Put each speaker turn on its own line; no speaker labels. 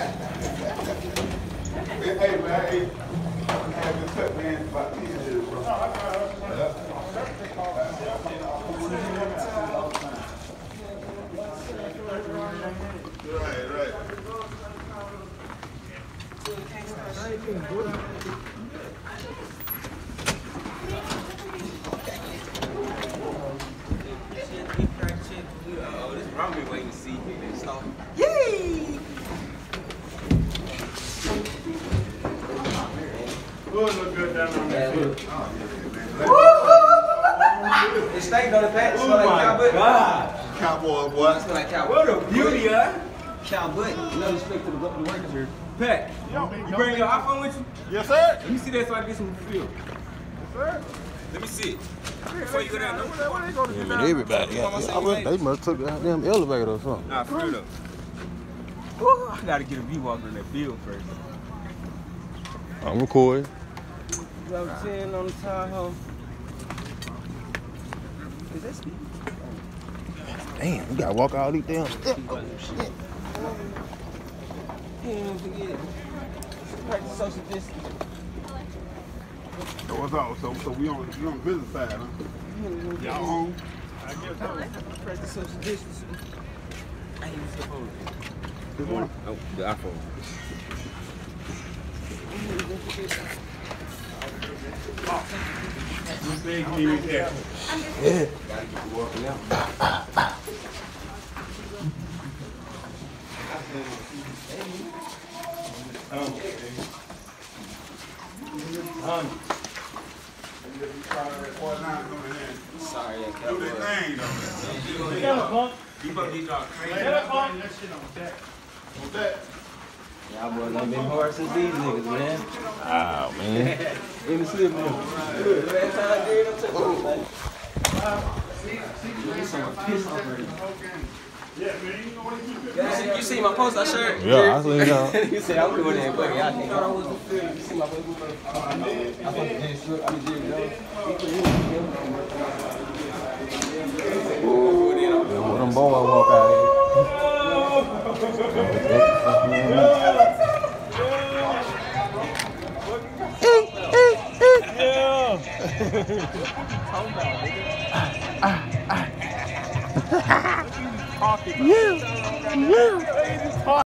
Hey, man, hey, I had this cut, man, about ten years, bro. Right, right.
Oh, this I'm been waiting to see. Stop.
Good, look good down on that field.
It stank on the back. Smell like cow butt.
God.
Cowboy, boy.
Smell like cow
What a beauty, huh?
Cow butt.
No respect to the, the workers here. Pat, you bring your iPhone with you?
Yes, sir.
Let me see that so I can get some feel.
Sir, Let me see. Before you go down, no.
Yeah, but everybody got I must, They must took the goddamn elevator or something.
Nah, for real though.
I gotta get a view walker in that field first.
I'm recording.
Level 10 on the Tahoe. Is that Steve?
Damn, we gotta walk all these damn steps. Oh, shit.
Damn, forget it. Practice social distance.
So what's up? So, so we on, we on the business side, huh? Mm-hmm. Y'all home? I guess so.
Practice social distancing. I ain't even supposed
Good morning.
Oh, the iPhone. Mm-hmm. Sorry, I
Do
can't.
their thing, though.
You gonna get y'all crazy.
On that.
Y'all boys done been hard since these niggas, man.
Oh, man.
In the slip room. Good. Last time I did, I'm taking it, man. Get some piss off her. You see, you see my post I shared?
Yeah, I seen that.
you said I'm doing that, but y'all think I was the film. You see my post? I fucking did strip. I did Jerry
Yeah, when them boys walk out here.
talking about, nigga? Uh,
uh, uh.
what you talking about?
You,
you.